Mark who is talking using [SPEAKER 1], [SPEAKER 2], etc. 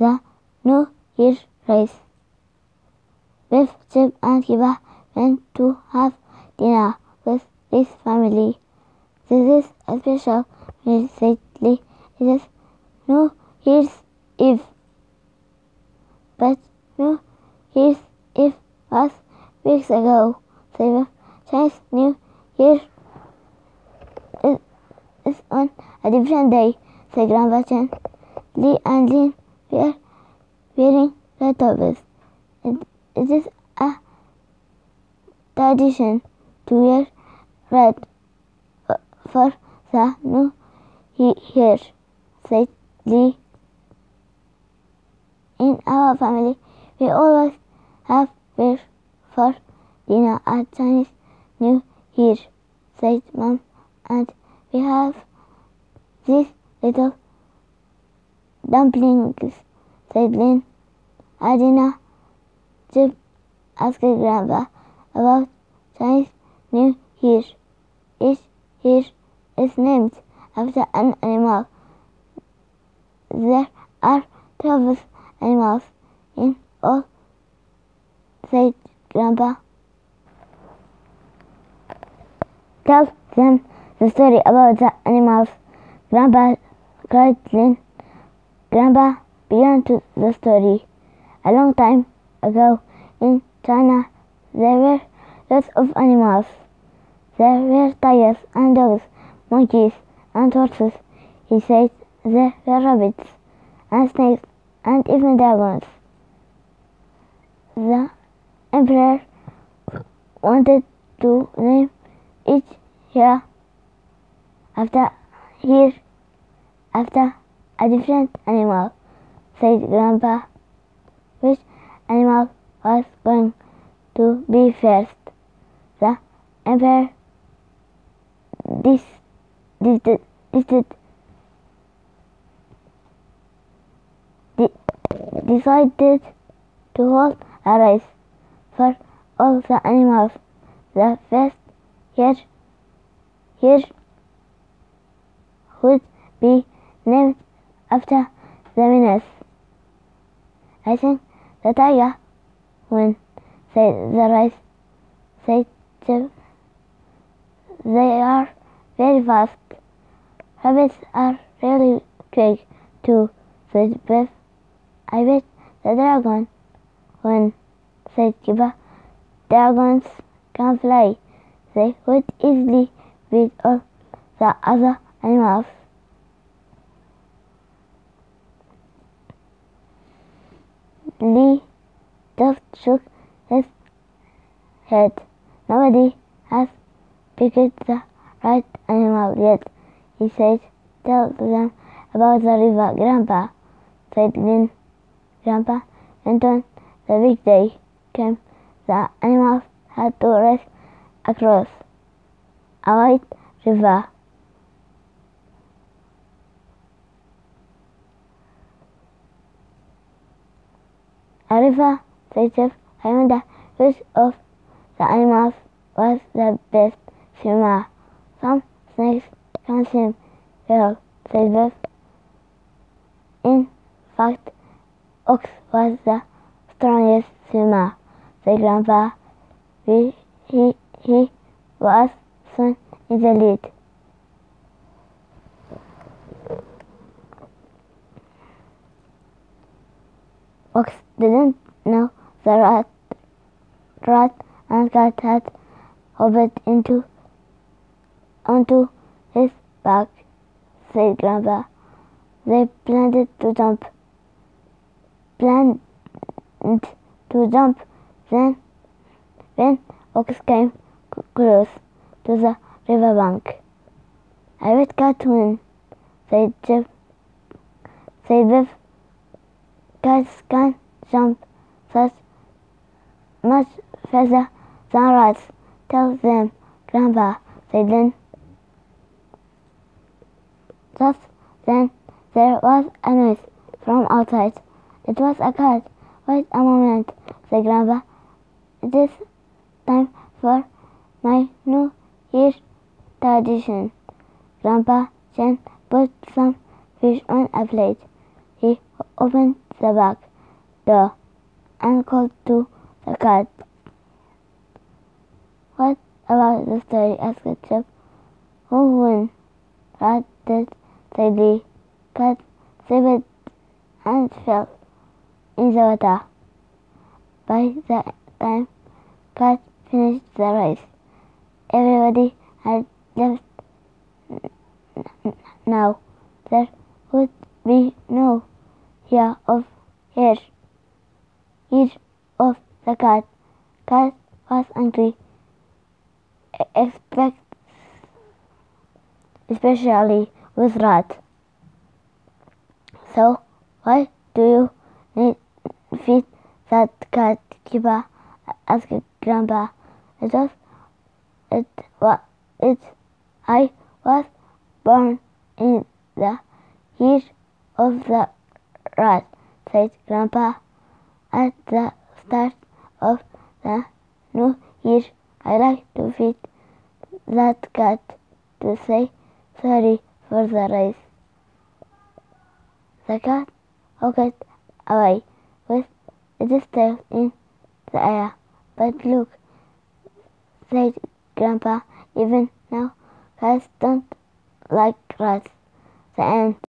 [SPEAKER 1] the New Year race. With Chip, and Kipper went to have dinner with this family. This is a special Lee. It is New Year's Eve. But New Year's Eve was weeks ago, Biff. Chinese New Year is, on a different day, said Grandpa Chen. Lee and Lin were wearing red. It, it is a tradition to wear red for the new year, said Lee. In our family, we always have beer for dinner at Chinese New Year, said Mom, and we have this little dumplings, said Lin. Adina Chip asked Grandpa about Chinese New Year. Each year is named after an animal. There are twelve animals in all, said Grandpa. Tell them the story about the animals. Grandpa cried Lin. Grandpa began to the story. A long time ago in China, there were lots of animals. There were tigers and dogs, monkeys and horses. He said there were rabbits and snakes and even dragons. The emperor wanted to name each year after year after a different animal, said Grandpa. Which animal was going to be first? The emperor this dis, dis, dis, decided to hold a race for all the animals. The first year, year would be named after the minutes, I think the tiger when said the rice, said Chip. They are very fast. Rabbits are really quick too, said. I bet the dragon When said Kipper. Dragons can fly. They would easily beat all the other animals. Lee just shook his head. Nobody has picked the right animal yet, he said. Tell them about the river, Grandpa, said Lin. Grandpa went on the big day came. The animals had to race across a wide river. A river, said Chef. I wonder which of the animals was the best swimmer. Some snakes can swim well, said Biff. In fact, Ox was the strongest swimmer, said Grandpa. He, he, he was soon in the lead. Ox didn't know the rat, rat and cat had hopped into onto his back, said Grandpa. They planned to jump. Planned to jump. Then, when Ox came close to the riverbank, I bet cat win, said Chip. Said Biff. Can jump such much faster than rats. Tell them, Grandpa, said Lin. Just then there was a noise from outside. It was a cat. Wait a moment, said Grandpa. It is time for my New Year tradition. Grandpa Chen put some fish on a plate. He opened the back and called to the cat. What about the story? asked Chip. Who won? Rat did, said the cat slipped and fell in the water. By the time cat finished the race, everybody had left. Now there would be no fear of here. Ear of the cat. Cat was angry. Expect, especially with rat. So why do you need feed that cat Kipper? asked Grandpa. It was it was it I was born in the year of the rat, said Grandpa. At the start of the new year, I like to feed that cat to say sorry for the race. The cat walked away with its tail in the air. But look, said Grandpa, even now cats don't like rats. The end.